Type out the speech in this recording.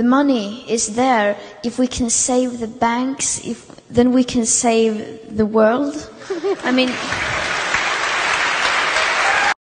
the money is there. If we can save the banks, if, then we can save the world. I mean,